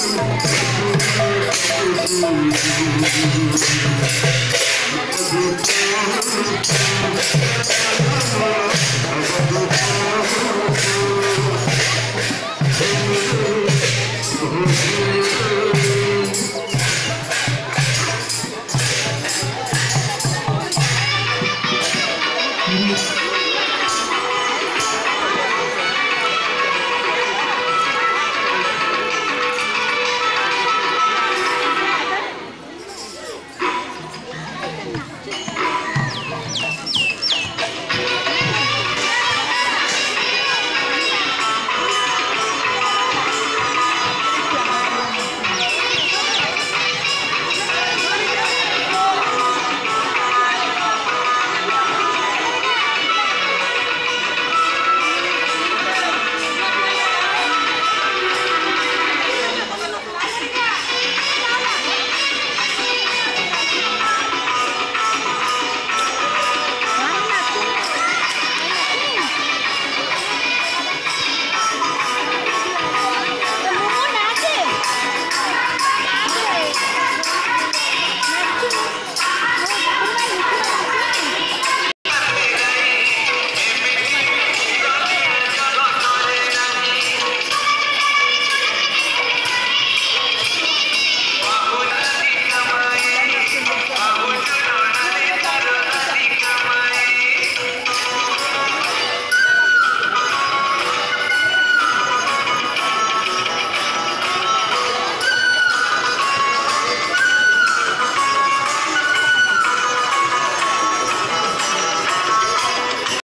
Every time.